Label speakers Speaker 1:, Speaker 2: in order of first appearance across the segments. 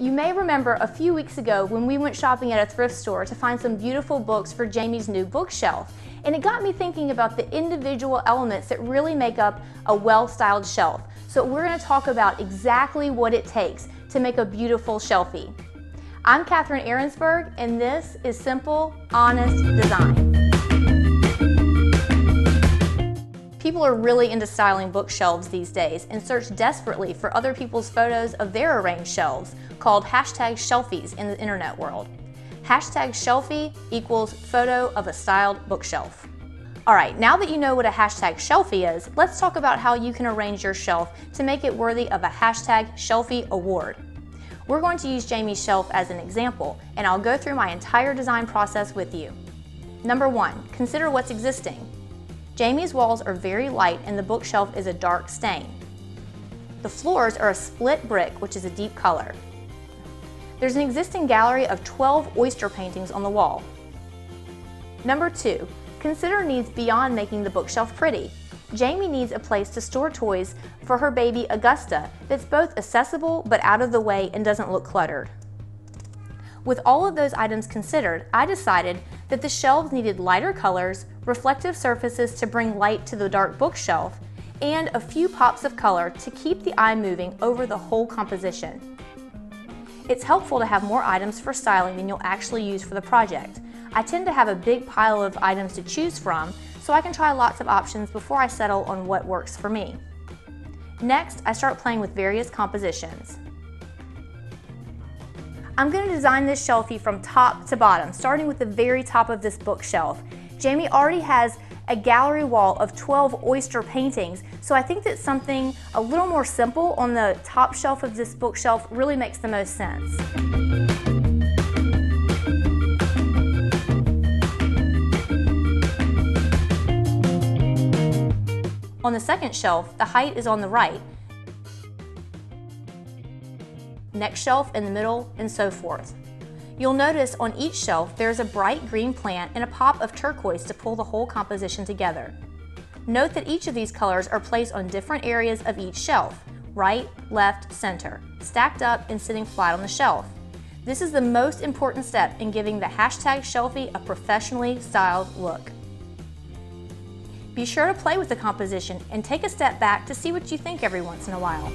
Speaker 1: You may remember a few weeks ago when we went shopping at a thrift store to find some beautiful books for Jamie's new bookshelf. And it got me thinking about the individual elements that really make up a well-styled shelf. So we're going to talk about exactly what it takes to make a beautiful shelfie. I'm Catherine Arensberg and this is Simple, Honest Design. People are really into styling bookshelves these days and search desperately for other people's photos of their arranged shelves, called hashtag shelfies in the internet world. Hashtag shelfie equals photo of a styled bookshelf. All right, now that you know what a hashtag shelfie is, let's talk about how you can arrange your shelf to make it worthy of a hashtag shelfie award. We're going to use Jamie's shelf as an example, and I'll go through my entire design process with you. Number one, consider what's existing. Jamie's walls are very light and the bookshelf is a dark stain. The floors are a split brick, which is a deep color. There's an existing gallery of 12 oyster paintings on the wall. Number two, consider needs beyond making the bookshelf pretty. Jamie needs a place to store toys for her baby Augusta that's both accessible but out of the way and doesn't look cluttered. With all of those items considered, I decided that the shelves needed lighter colors, reflective surfaces to bring light to the dark bookshelf, and a few pops of color to keep the eye moving over the whole composition. It's helpful to have more items for styling than you'll actually use for the project. I tend to have a big pile of items to choose from, so I can try lots of options before I settle on what works for me. Next, I start playing with various compositions. I'm going to design this shelfie from top to bottom, starting with the very top of this bookshelf. Jamie already has a gallery wall of 12 oyster paintings, so I think that something a little more simple on the top shelf of this bookshelf really makes the most sense. On the second shelf, the height is on the right, next shelf in the middle, and so forth. You'll notice on each shelf there's a bright green plant and a pop of turquoise to pull the whole composition together. Note that each of these colors are placed on different areas of each shelf, right, left, center, stacked up and sitting flat on the shelf. This is the most important step in giving the hashtag shelfie a professionally styled look. Be sure to play with the composition and take a step back to see what you think every once in a while.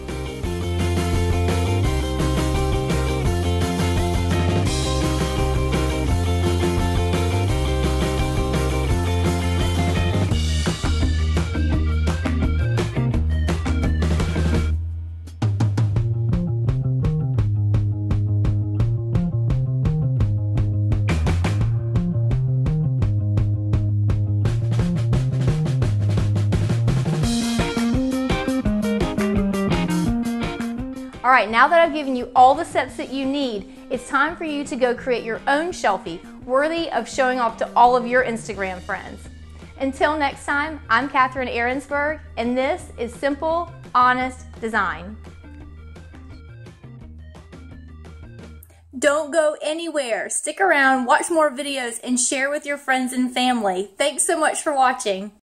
Speaker 1: All right, now that I've given you all the steps that you need, it's time for you to go create your own shelfie worthy of showing off to all of your Instagram friends. Until next time, I'm Catherine Arensberg, and this is Simple, Honest Design. Don't go anywhere. Stick around, watch more videos, and share with your friends and family. Thanks so much for watching.